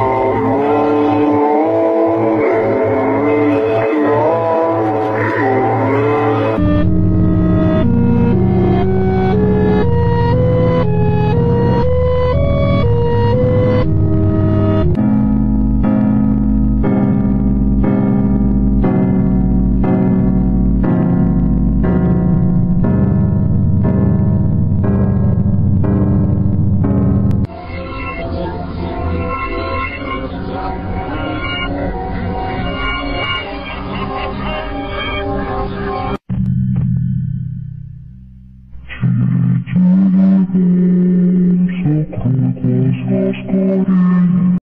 Oh, Stay high.